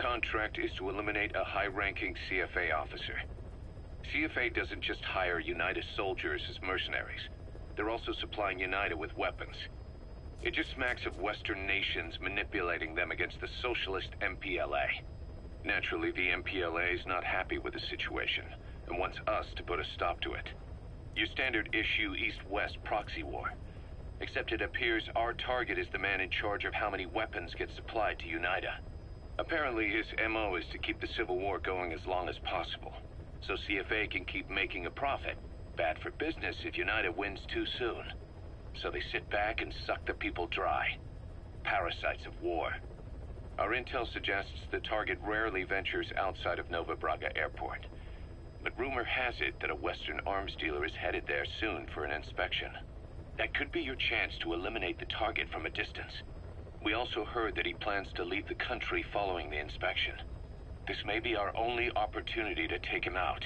contract is to eliminate a high-ranking CFA officer. CFA doesn't just hire UNITA soldiers as mercenaries. They're also supplying UNITA with weapons. It just smacks of Western nations manipulating them against the socialist MPLA. Naturally, the MPLA is not happy with the situation and wants us to put a stop to it. Your standard issue East-West proxy war. Except it appears our target is the man in charge of how many weapons get supplied to UNITA. Apparently his MO is to keep the Civil War going as long as possible, so CFA can keep making a profit. Bad for business if UNITA wins too soon. So they sit back and suck the people dry. Parasites of war. Our intel suggests the target rarely ventures outside of Nova Braga Airport. But rumor has it that a Western arms dealer is headed there soon for an inspection. That could be your chance to eliminate the target from a distance. We also heard that he plans to leave the country following the inspection. This may be our only opportunity to take him out.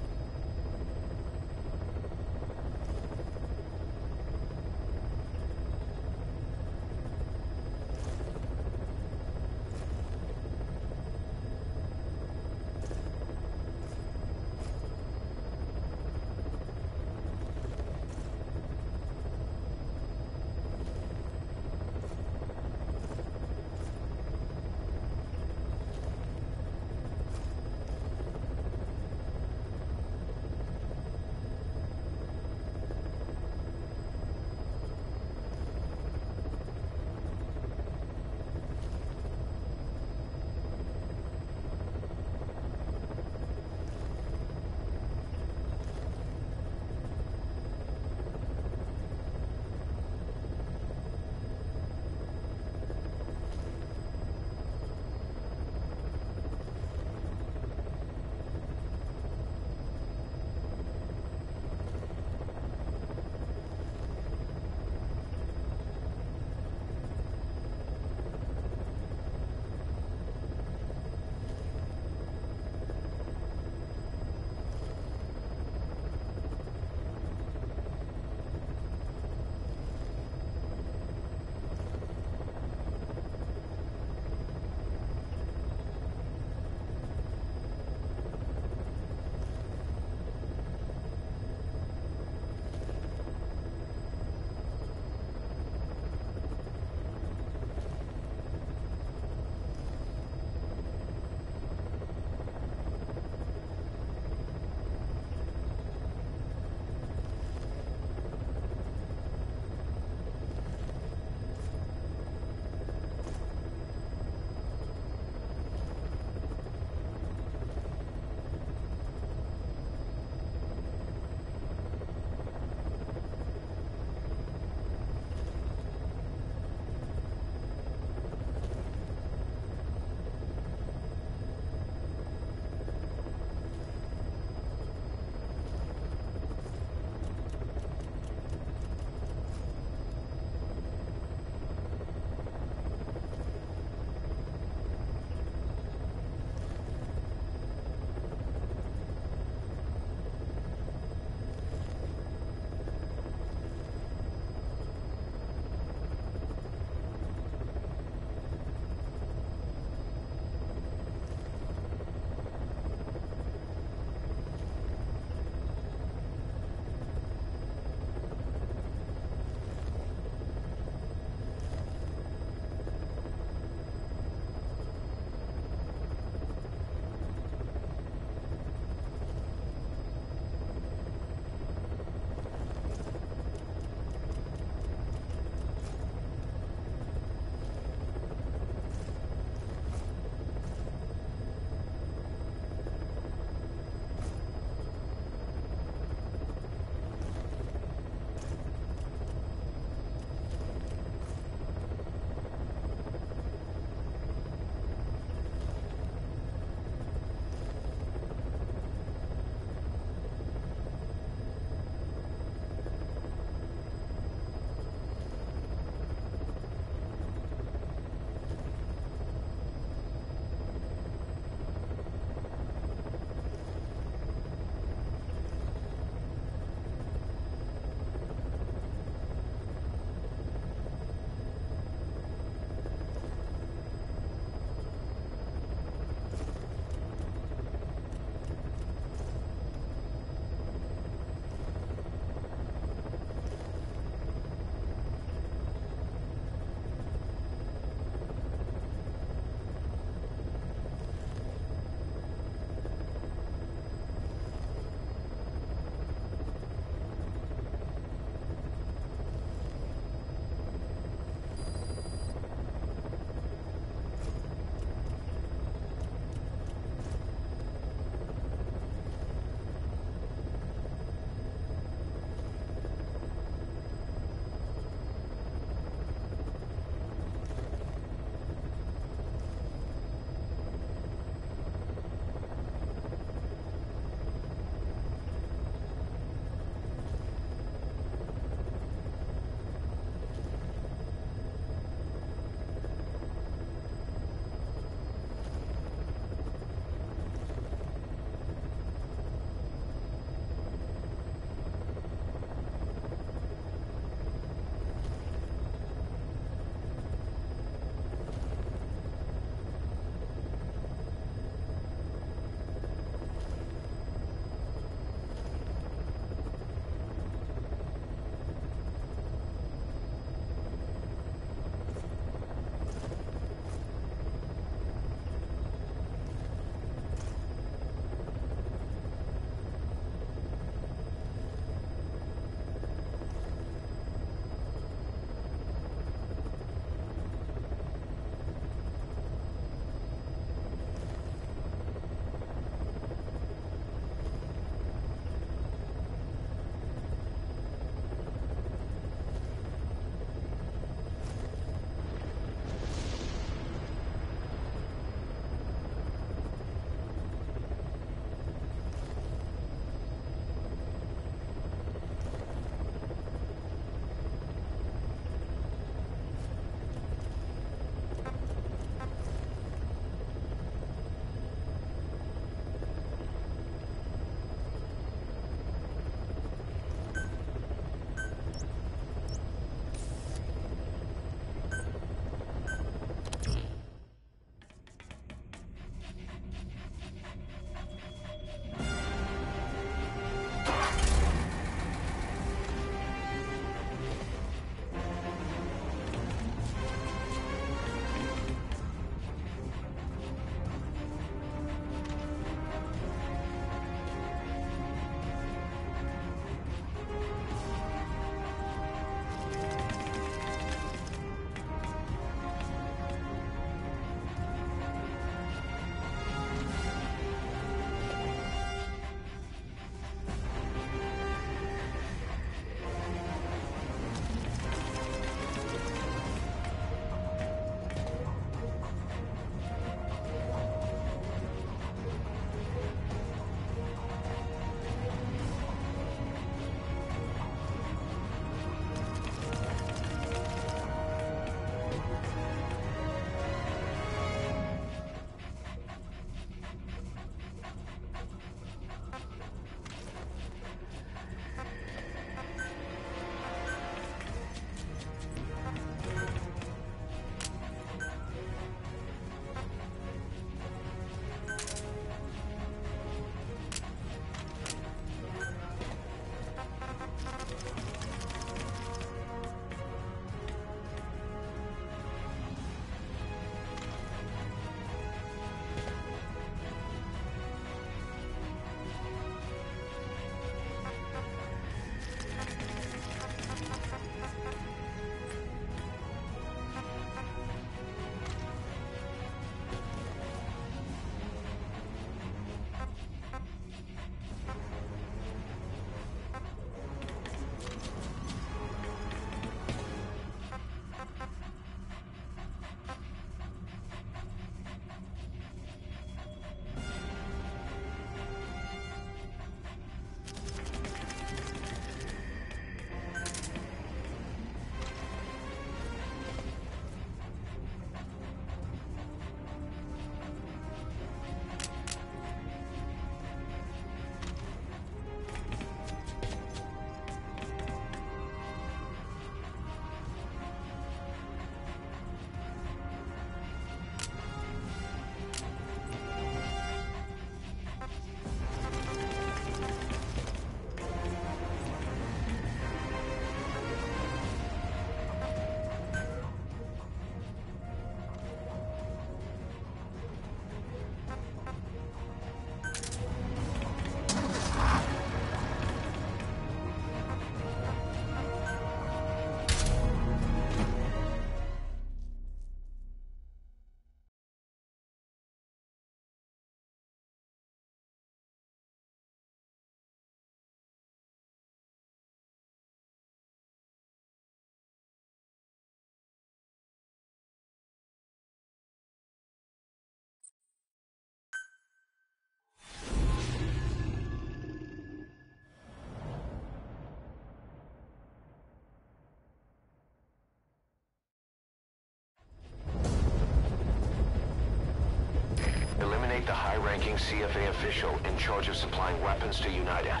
High-ranking CFA official in charge of supplying weapons to UNITA.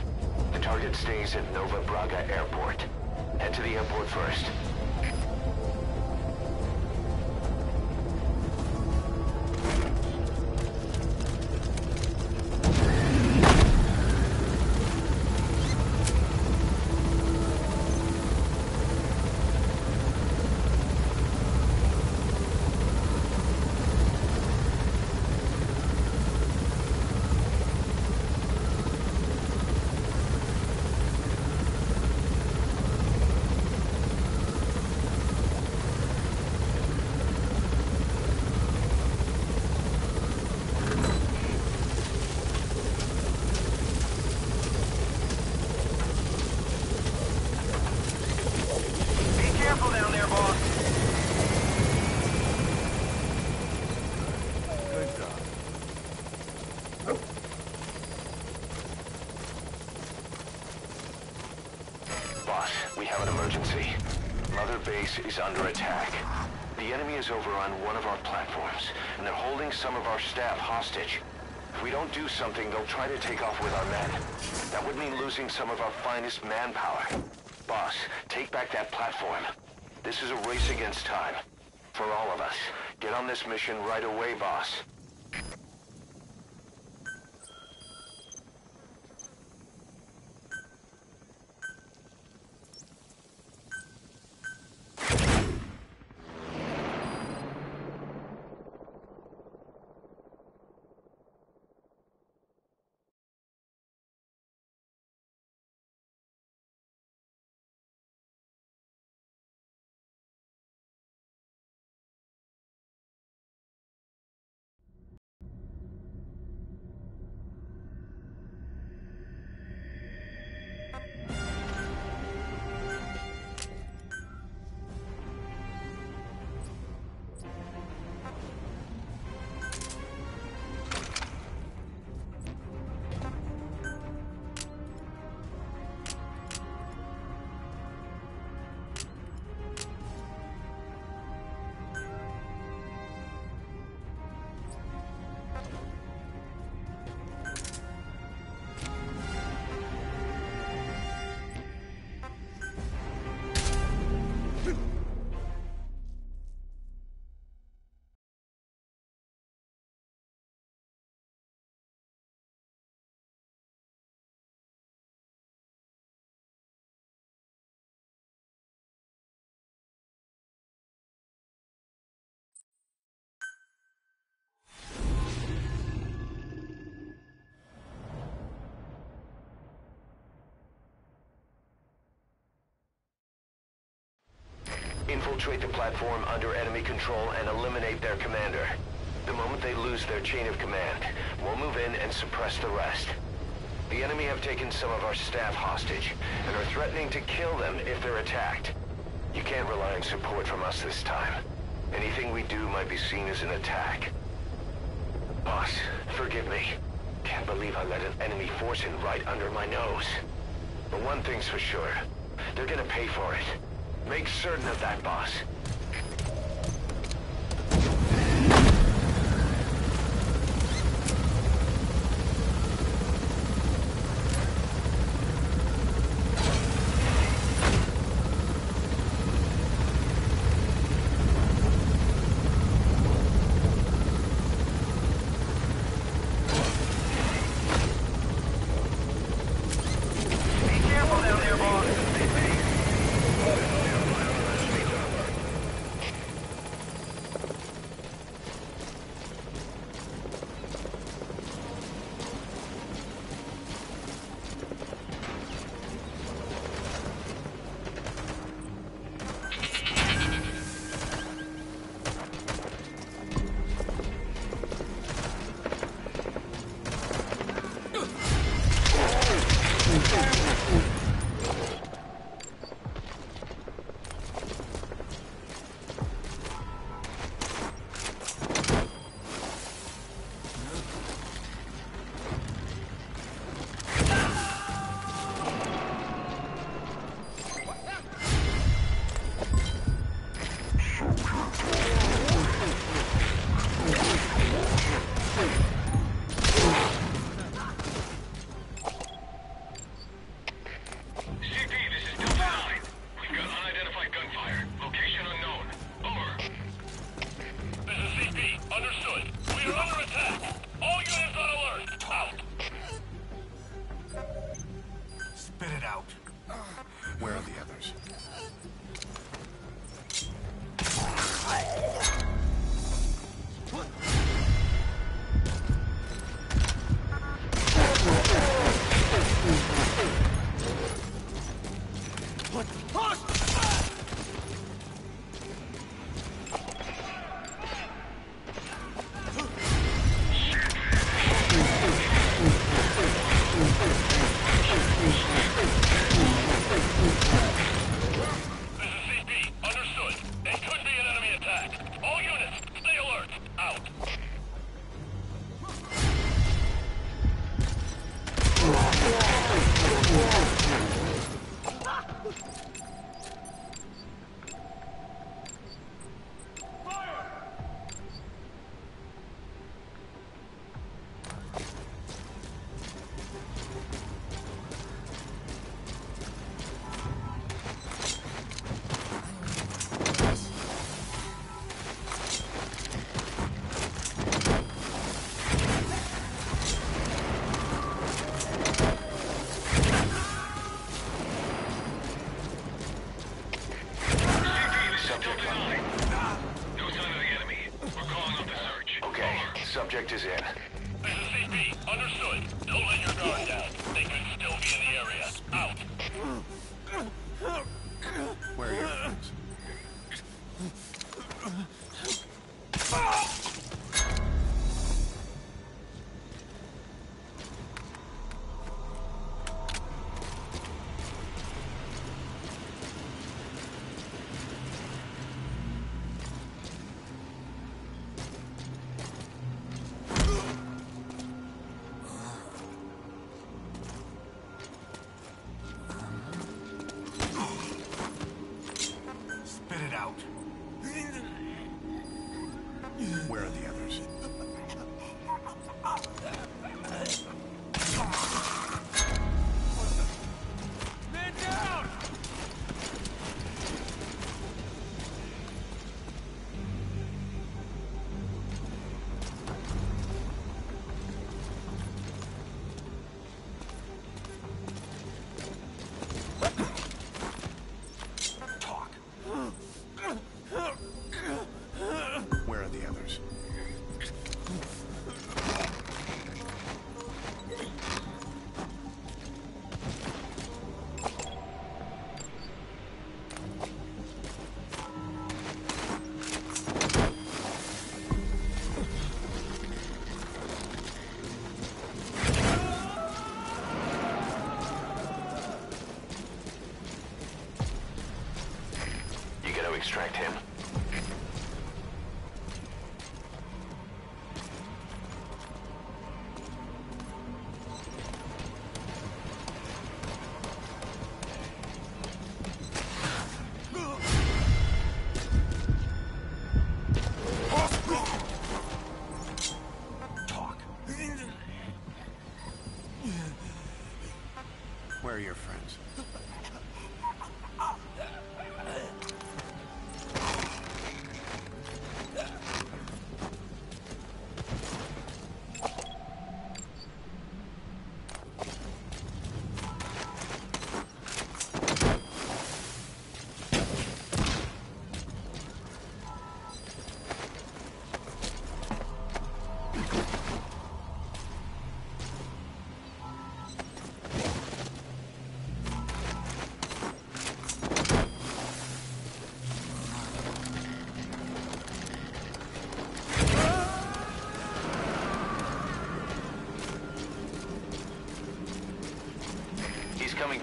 The target stays at Nova Braga Airport. Head to the airport first. Is under attack. The enemy is over on one of our platforms, and they're holding some of our staff hostage. If we don't do something, they'll try to take off with our men. That would mean losing some of our finest manpower. Boss, take back that platform. This is a race against time. For all of us. Get on this mission right away, boss. Infiltrate the platform under enemy control and eliminate their commander. The moment they lose their chain of command, we'll move in and suppress the rest. The enemy have taken some of our staff hostage and are threatening to kill them if they're attacked. You can't rely on support from us this time. Anything we do might be seen as an attack. Boss, forgive me. Can't believe I let an enemy force in right under my nose. But one thing's for sure. They're gonna pay for it. Make certain of that, boss.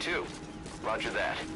Too. Roger that.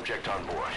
Subject on board.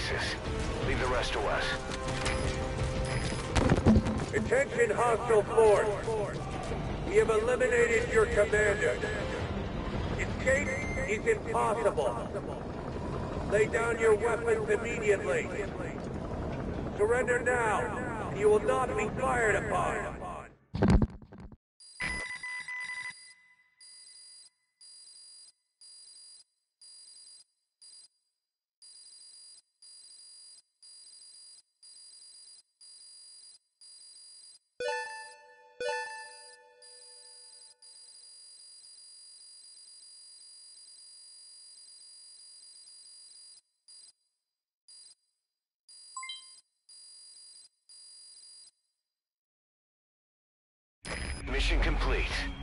crisis. Leave the rest to us. Attention hostile force. We have eliminated your commander. Escape is impossible. Lay down your weapons immediately. Surrender now. You will not be fired upon. complete.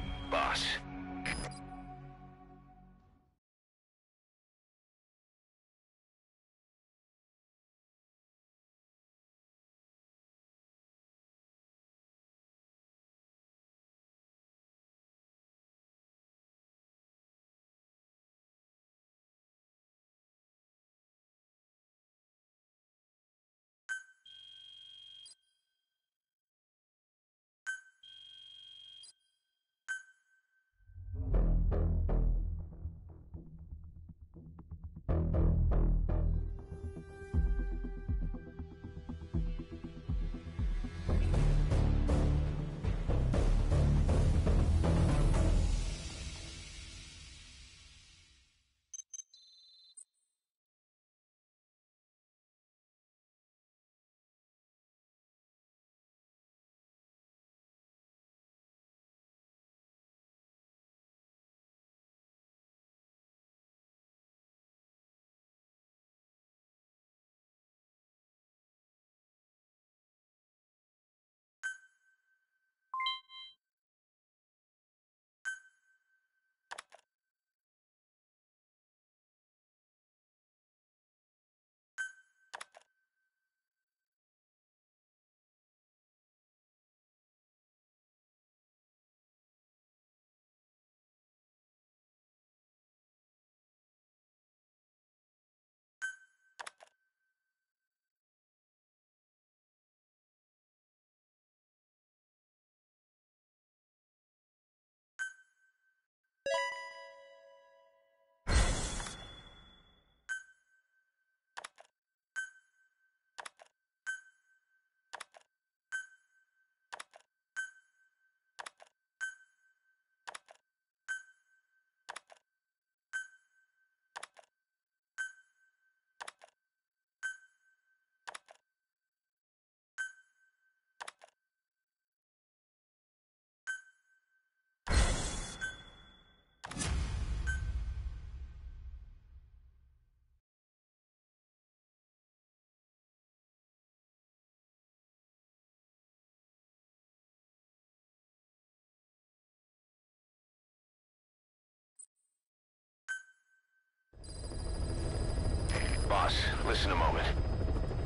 Boss, listen a moment.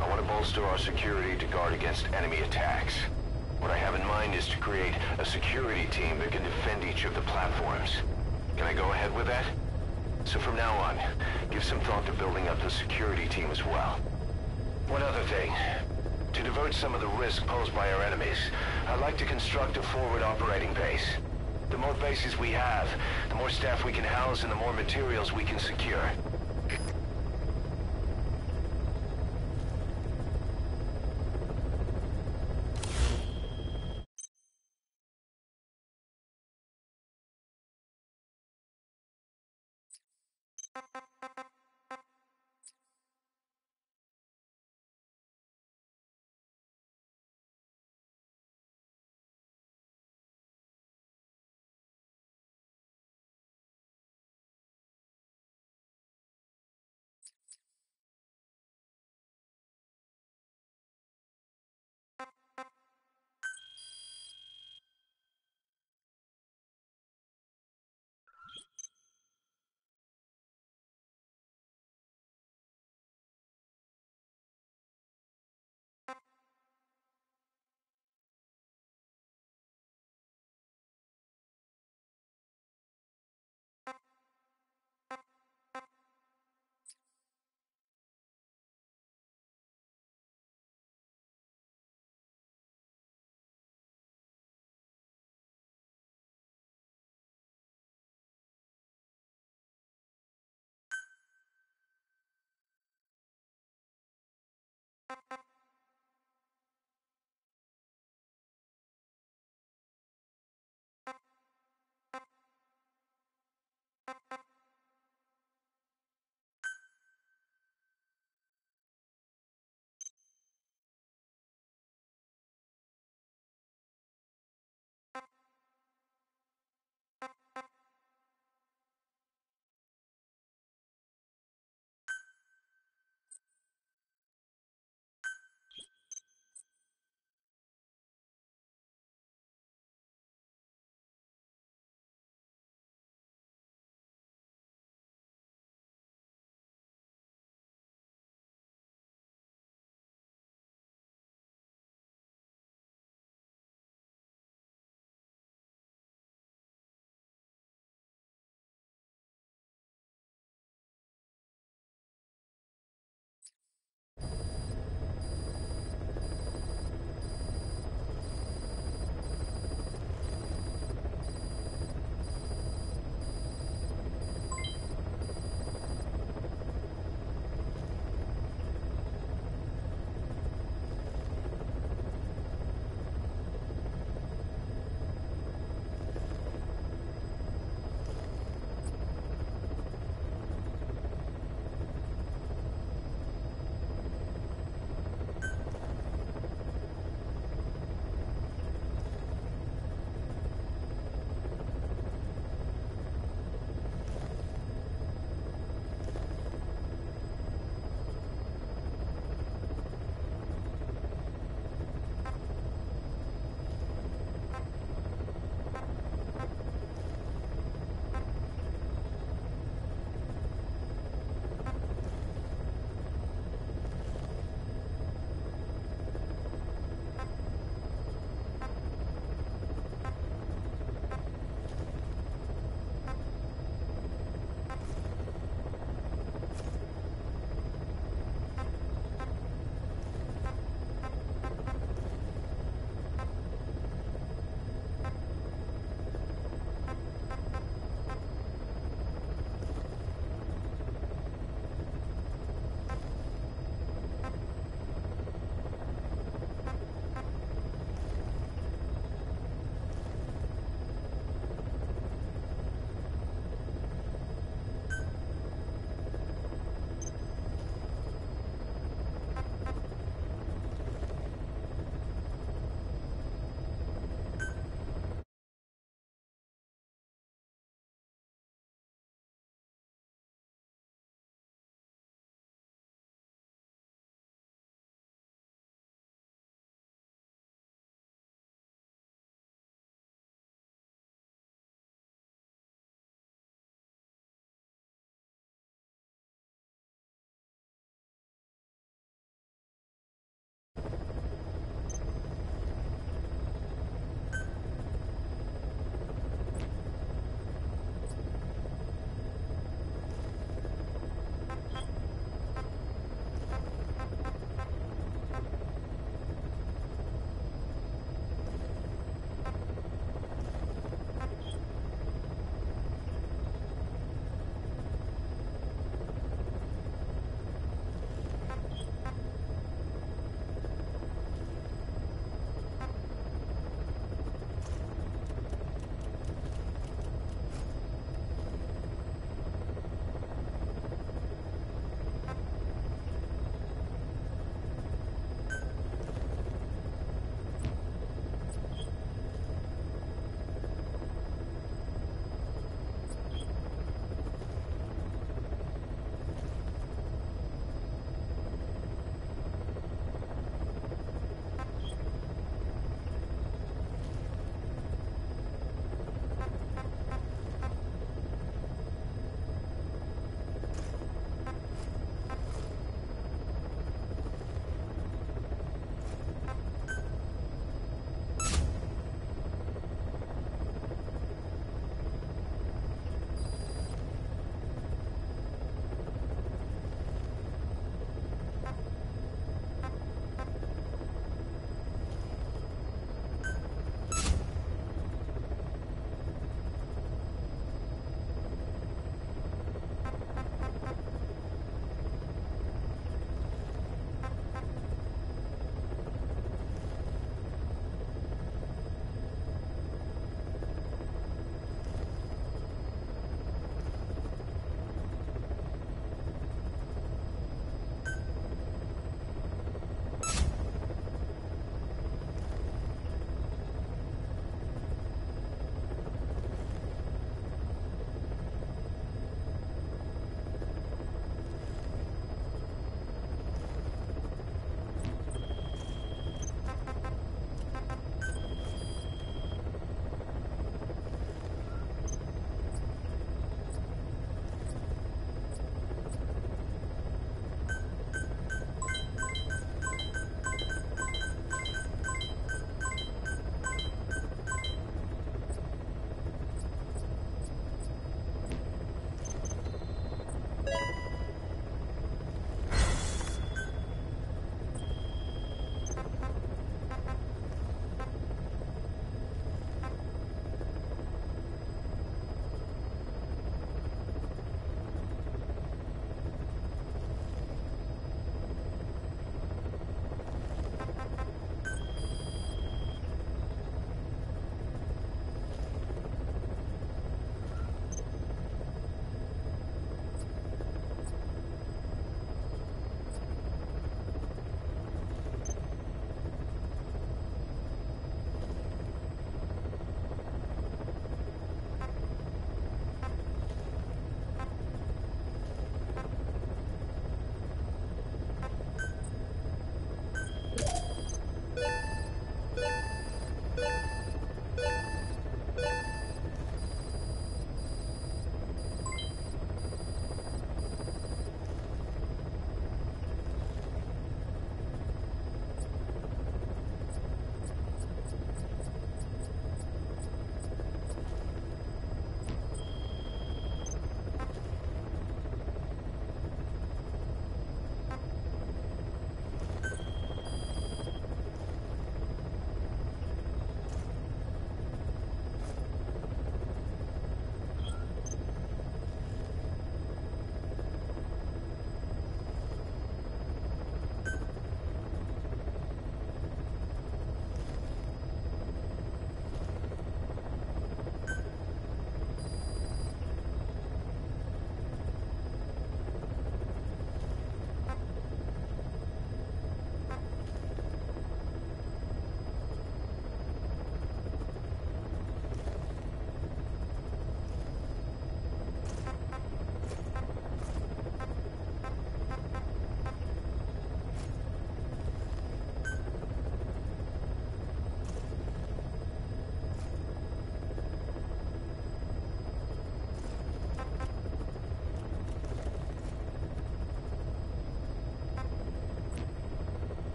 I want to bolster our security to guard against enemy attacks. What I have in mind is to create a security team that can defend each of the platforms. Can I go ahead with that? So from now on, give some thought to building up the security team as well. One other thing. To divert some of the risk posed by our enemies, I'd like to construct a forward operating base. The more bases we have, the more staff we can house and the more materials we can secure. you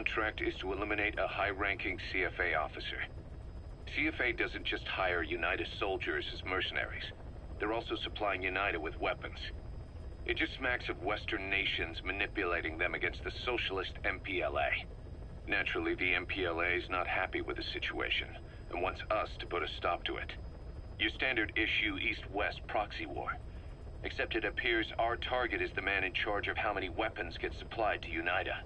contract is to eliminate a high-ranking CFA officer. CFA doesn't just hire UNITA soldiers as mercenaries. They're also supplying UNITA with weapons. It just smacks of Western nations manipulating them against the socialist MPLA. Naturally, the MPLA is not happy with the situation and wants us to put a stop to it. Your standard issue East-West proxy war. Except it appears our target is the man in charge of how many weapons get supplied to UNITA.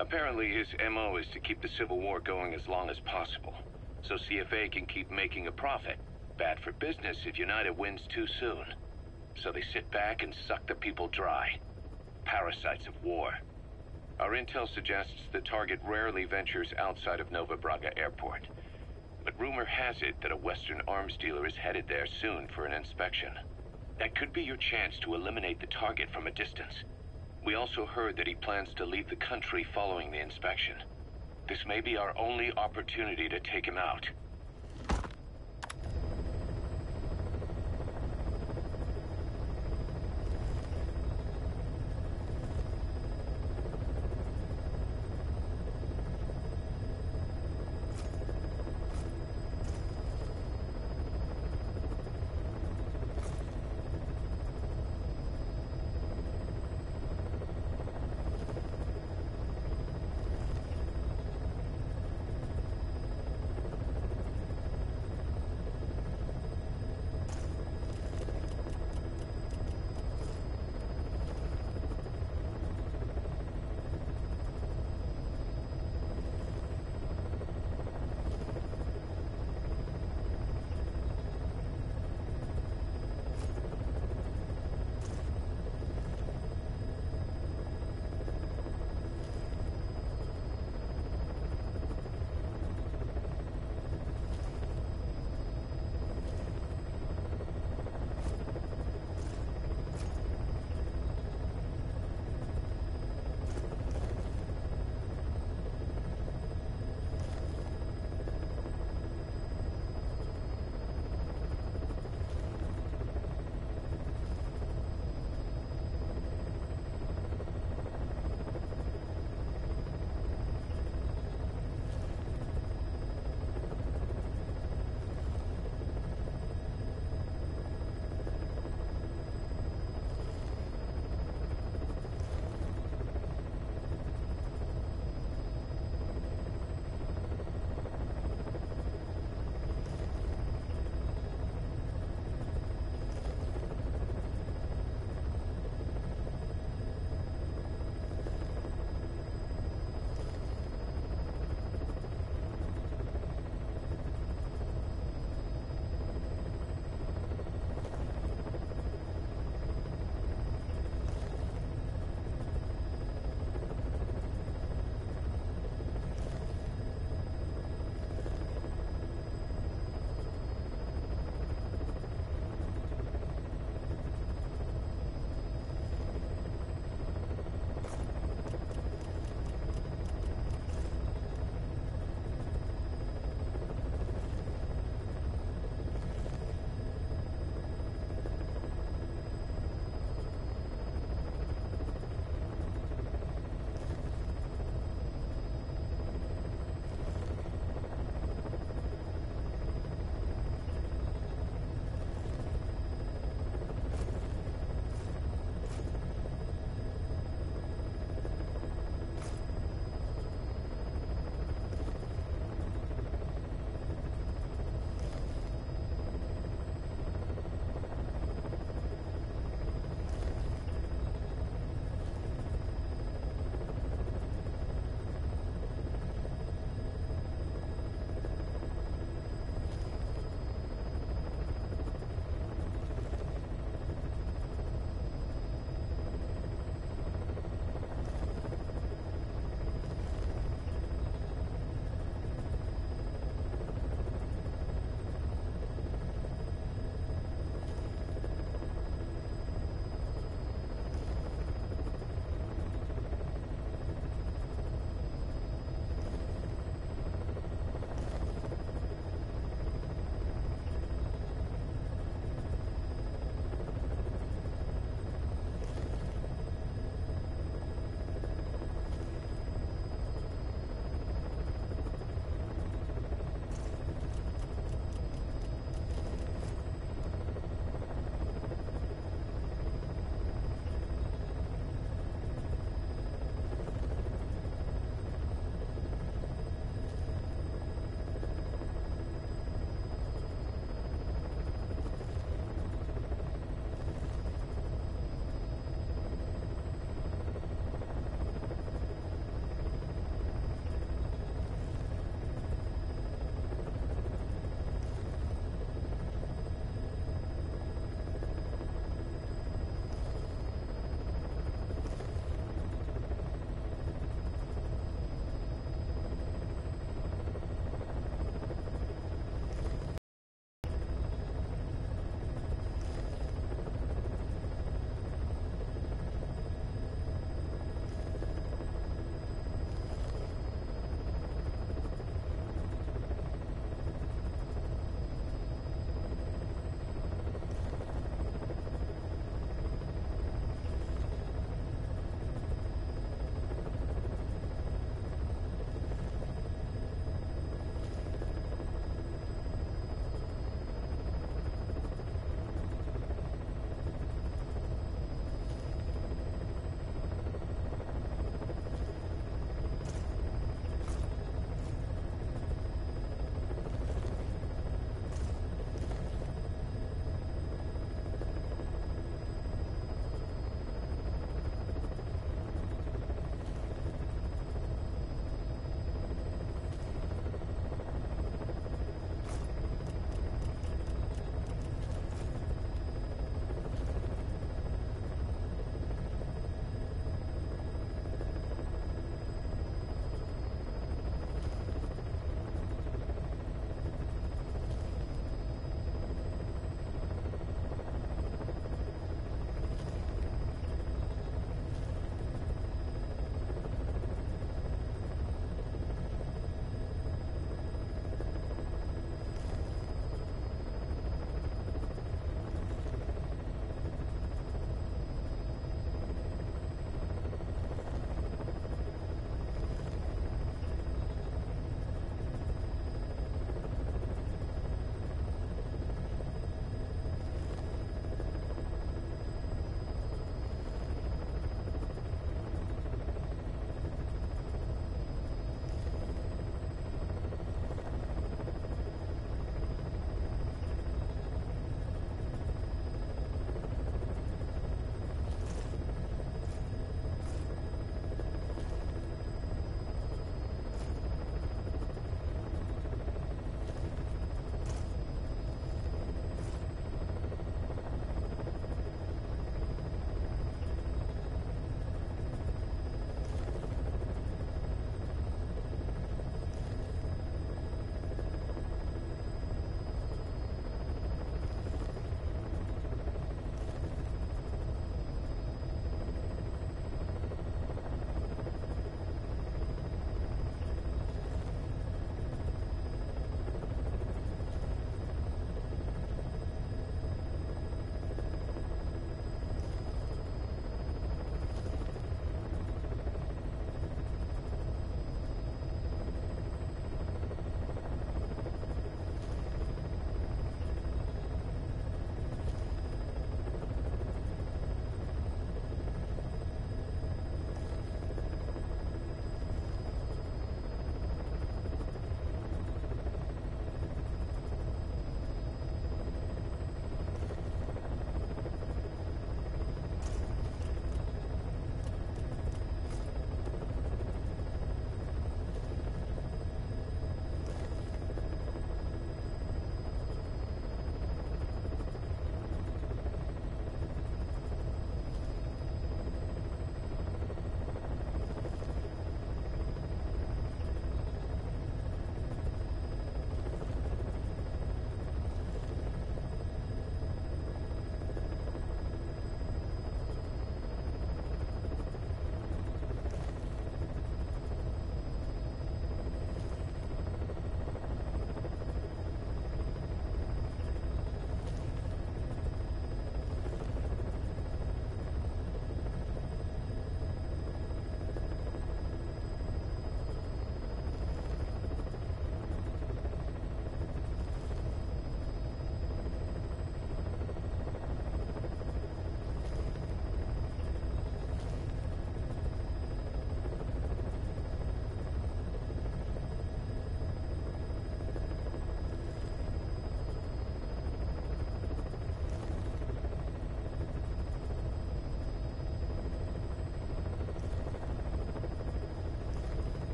Apparently his MO is to keep the Civil War going as long as possible, so CFA can keep making a profit. Bad for business if UNITA wins too soon. So they sit back and suck the people dry. Parasites of war. Our intel suggests the target rarely ventures outside of Nova Braga Airport. But rumor has it that a Western arms dealer is headed there soon for an inspection. That could be your chance to eliminate the target from a distance. We also heard that he plans to leave the country following the inspection. This may be our only opportunity to take him out.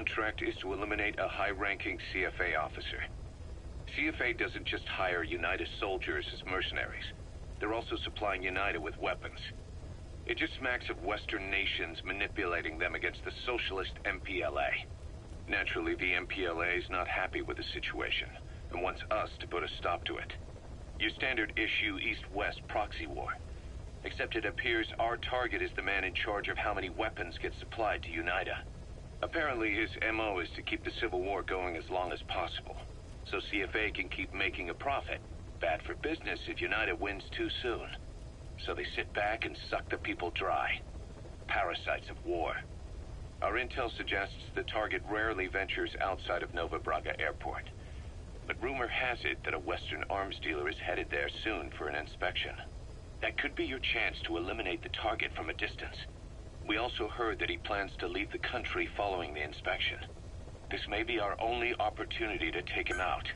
Contract is to eliminate a high-ranking CFA officer. CFA doesn't just hire UNITA soldiers as mercenaries. They're also supplying UNITA with weapons. It just smacks of Western nations manipulating them against the socialist MPLA. Naturally, the MPLA is not happy with the situation and wants us to put a stop to it. Your standard issue East-West proxy war. Except it appears our target is the man in charge of how many weapons get supplied to UNITA. Apparently his MO is to keep the Civil War going as long as possible, so CFA can keep making a profit. Bad for business if UNITA wins too soon. So they sit back and suck the people dry. Parasites of war. Our intel suggests the target rarely ventures outside of Nova Braga Airport. But rumor has it that a Western arms dealer is headed there soon for an inspection. That could be your chance to eliminate the target from a distance. We also heard that he plans to leave the country following the inspection. This may be our only opportunity to take him out.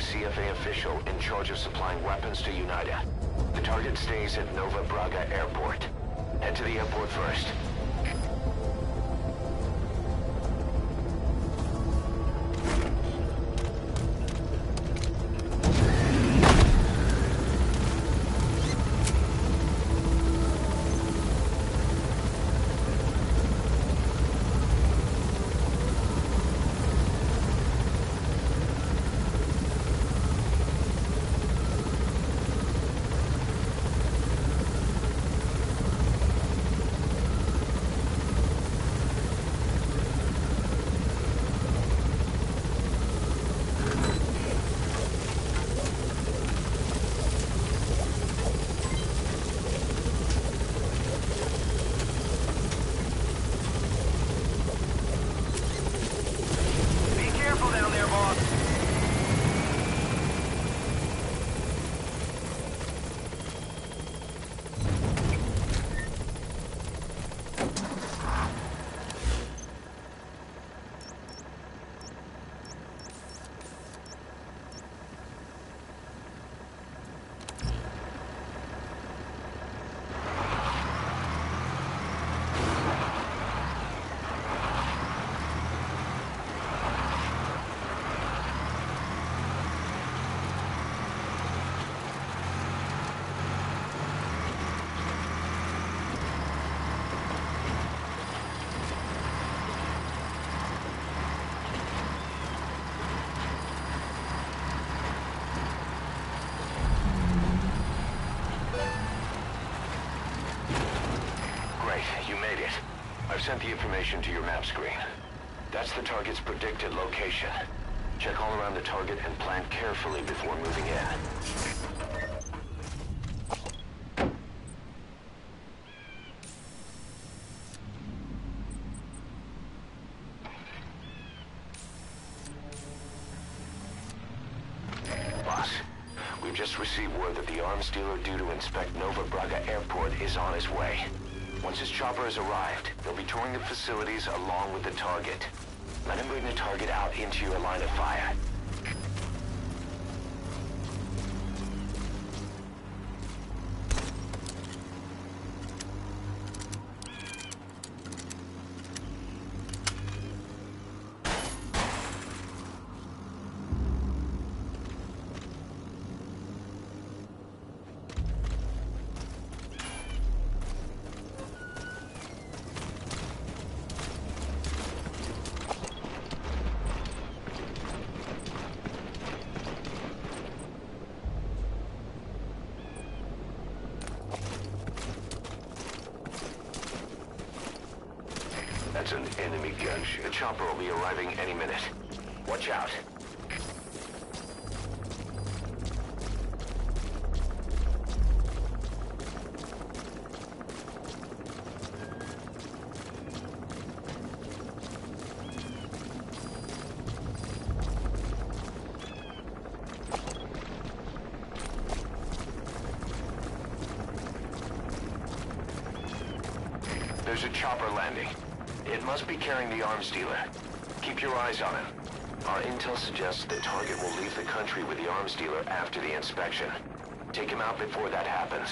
CFA official in charge of supplying weapons to UNITA. The target stays at Nova Braga Airport. Head to the airport first. Sent the information to your map screen. That's the target's predicted location. Check all around the target and plan carefully before moving in. Boss, we've just received word that the arms dealer due to inspect Nova Braga Airport is on his way. Once his chopper has arrived, be touring the facilities along with the target. Let him bring the target out into your line of fire. That's an enemy gunship. The chopper will be arriving any minute. Watch out. There's a chopper landing. Must be carrying the arms dealer. Keep your eyes on him. Our intel suggests the target will leave the country with the arms dealer after the inspection. Take him out before that happens.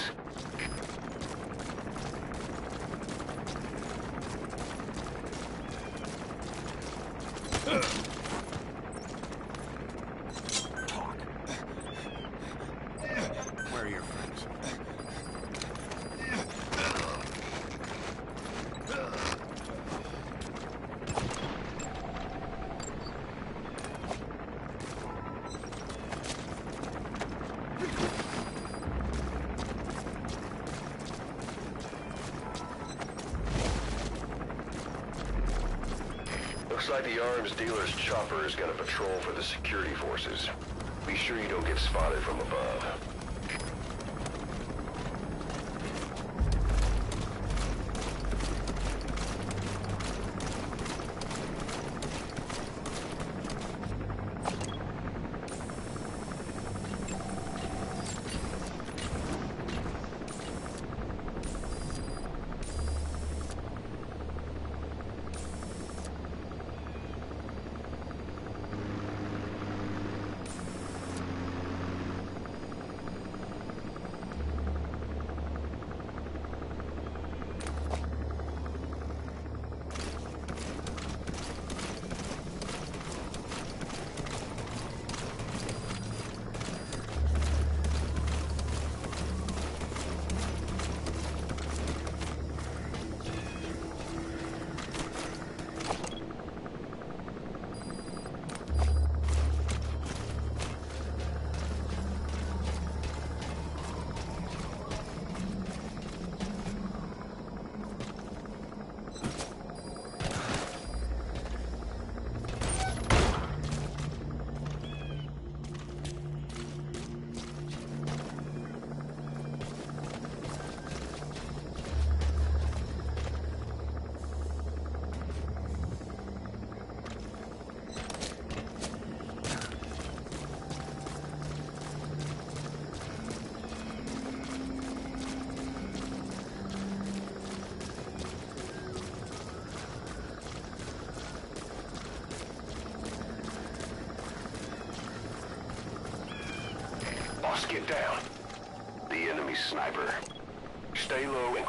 Patrol for the security forces. Be sure you don't get spotted from above.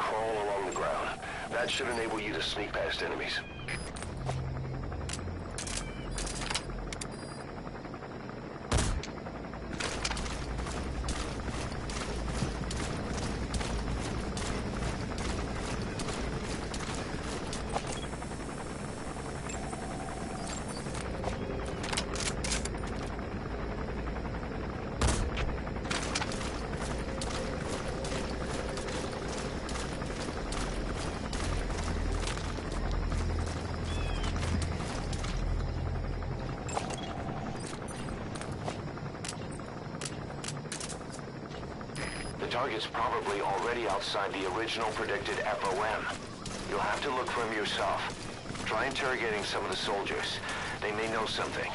Crawl along the ground. That should enable you to sneak past enemies. Target's probably already outside the original predicted FOM. You'll have to look for him yourself. Try interrogating some of the soldiers. They may know something.